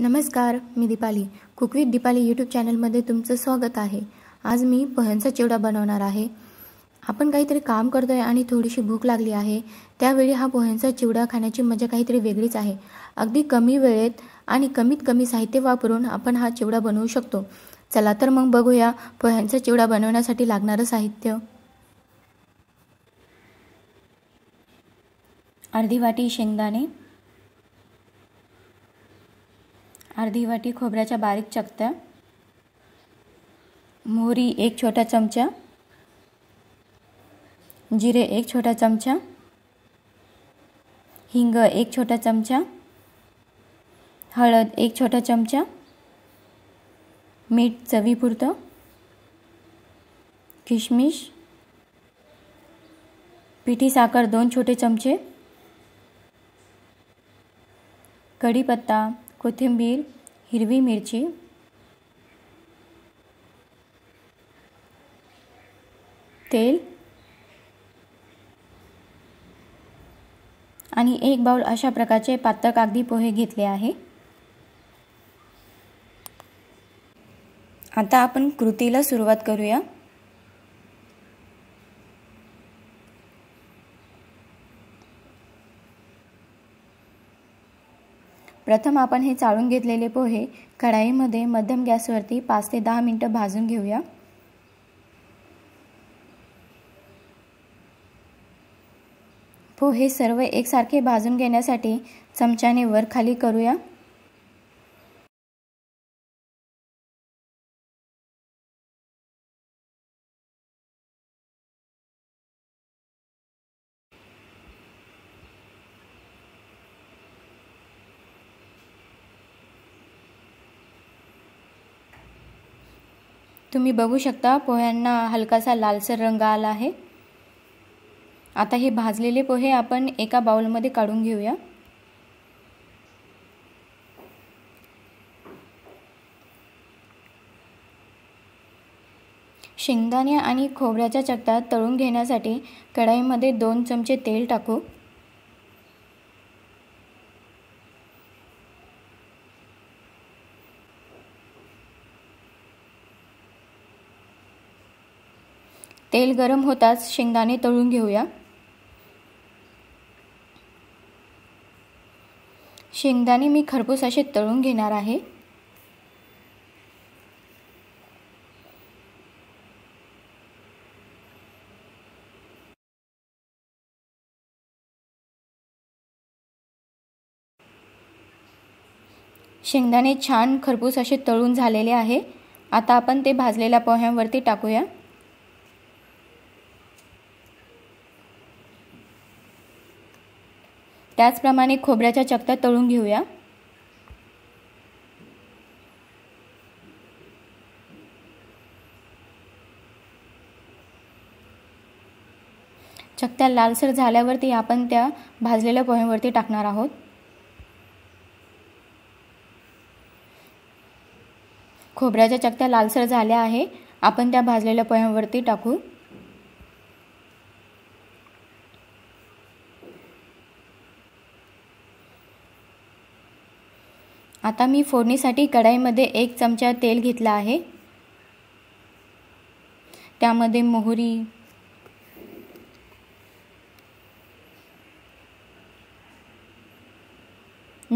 नमस्कार मी Deepali. Cook with Deepali YouTube चॅनलमध्ये तुमचं स्वागत आहे. आज मी पोह्यांचा चिवडा बनवणार आहे. आपण काहीतरी काम करतो आहे आणि थोडीशी भूक लागली आहे. त्यावेळी हा पोह्यांचा चिवडा खाण्याची मजा काहीतरी वेगळीच आहे. अगदी कमी वेळेत आणि कमीत कमी साहित्य वापरून आपण हा चिवडा बनवू शकतो. चला तर मग बघूया पोह्यांचा चिवडा बनवण्यासाठी लागणारं साहित्य. अर्धी वाटी शेंगदाणे अर्धी वाटी खोबऱ्याच्या बारीक चकत्या. मोहरी एक छोटा चमचा. जिरे एक छोटा चमचा. हिंग एक छोटा चमचा. हळद एक छोटा चमचा. मीठ चवीपुरतं. किशमिश. पिठी साखर दोन छोटे चमचे. कढीपत्ता कोथिंबीर हिरवी मिरची तेल आणि एक बाउल अशा प्रकारचे पातळ कागदी पोहे घेतले आहे. आता आपण कृतीला सुरुवात करूया. प्रथम आपण हे चाळून घेतलेले पोहे कढाईमध्ये मध्यम गॅसवरती पाच ते दहा मिनटं भाजून घेऊया. पोहे सर्व एकसारखे भाजून घेण्यासाठी चमच्याने वर खाली करूया. तुम्ही बघू शकता पोह्यांना हलकासा लालसर रंग आला आहे. आता हे भाजलेले पोहे आपण एका बाउलमध्ये काढून घेऊया. शेंगदाणे आणि खोबऱ्याच्या चकत्या तळून घेण्यासाठी कढाईमध्ये दोन चमचे तेल टाकू. तेल गरम होताच शेंगदाणे तळून घेऊया. शेंगदाणे मी खरपूस असे तळून घेणार आहे. शेंगदाणे छान खरपूस असे तळून झालेले आहे. आता आपण ते भाजलेल्या पोह्यांवरती टाकूया. त्याचप्रमाणे खोबऱ्याच्या चकत्या तळून घेऊया. चकत्या लालसर झाल्यावरती आपण त्या भाजलेल्या पोह्यांवरती टाकणार आहोत. खोबऱ्याच्या चकत्या लालसर झाल्या आहे आपण त्या भाजलेल्या पोह्यांवरती टाकू. आता मी फोडणीसाठी कढाईमध्ये एक चमचा तेल घेतला आहे. त्यामध्ये मोहरी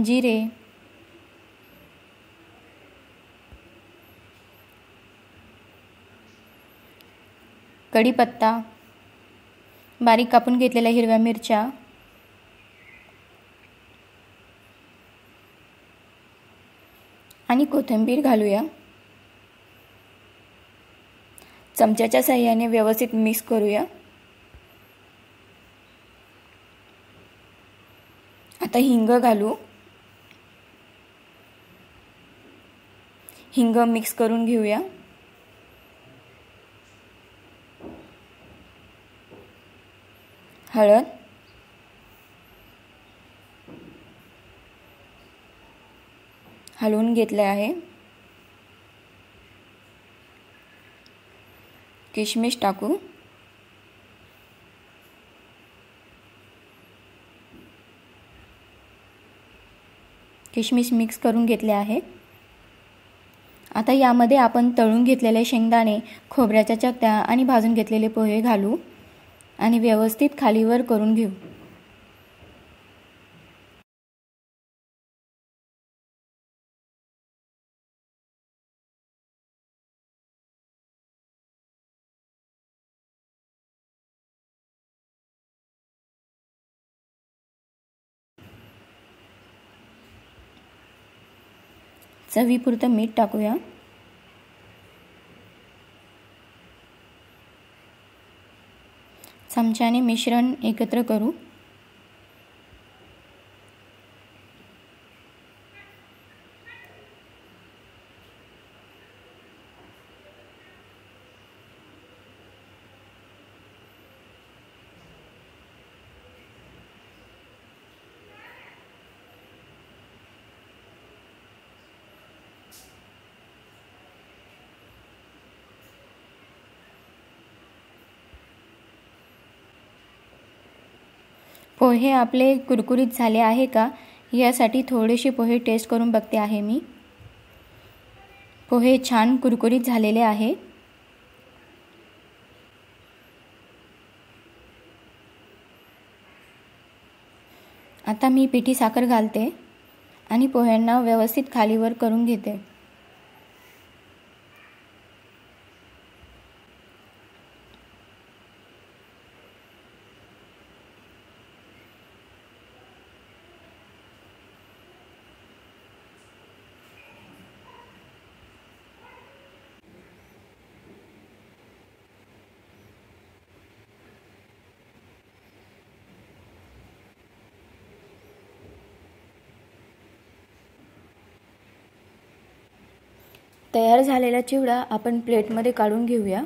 जिरे कढीपत्ता बारीक कापून घेतलेल्या हिरव्या मिरच्या आणि कोथिंबीर घालूया. चमच्याच्या साह्याने व्यवस्थित मिक्स करूया. आता हिंग घालू. हिंग मिक्स करून घेऊया. हळद. हलवून घेतले आहे. किशमिश टाकू. किशमिश मिक्स करून घेतले आहे. आता यामध्ये आपण तळून घेतलेले शेंगदाणे खोबऱ्याच्या चकत्या आणि भाजून घेतलेले पोहे घालू आणि व्यवस्थित खालीवर करून घेऊ. चवीपुरतं मीठ टाकूया. चमच्याने मिश्रण एकत्र करू. पोहे आपले कुरकुरीत झाले आहे का? यासाठी थोडेसे पोहे टेस्ट करून बघते आहे मी. पोहे छान कुरकुरीत झालेले आहे. आता मी पिठी साखर घालते आणि पोह्यांना व्यवस्थित खालीवर करून घेते. तयार झालेला चिवडा आपण प्लेटमध्ये काढून घेऊया.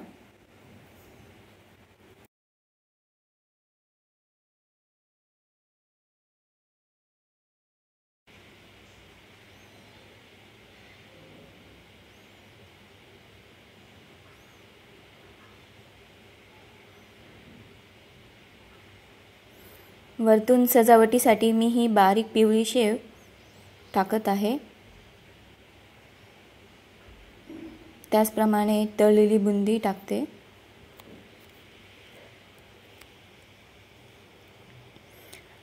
वरतून सजावटीसाठी मी ही बारीक पिवळी शेव टाकत आहे. त्याचप्रमाणे तळलेली बुंदी टाकते.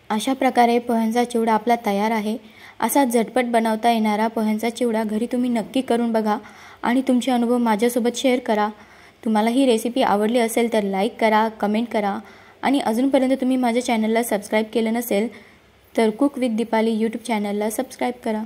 अशा प्रकारे पोह्यांचा चिवडा आपला तयार आहे. असा झटपट बनवता येणारा पोह्यांचा चिवडा घरी तुम्ही नक्की करून बघा आणि तुमचे अनुभव माझ्यासोबत शेअर करा. तुम्हाला ही रेसिपी आवडली असेल तर लाईक करा कमेंट करा आणि अजूनपर्यंत तुम्ही माझ्या चॅनलला सबस्क्राईब केलं नसेल तर कुक विथ दीपाली यूट्यूब चॅनलला सबस्क्राईब करा.